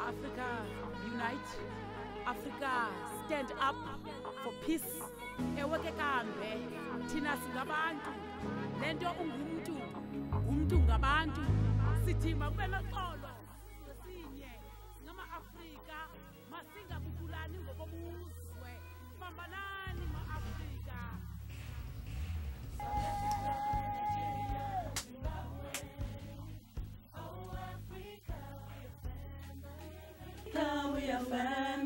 Africa unite. Africa stand up for peace. Ewoke kambe thina singabantu. Lento ungumuntu. Umuntu ngabantu. Sithimba kube noxolo. 要分。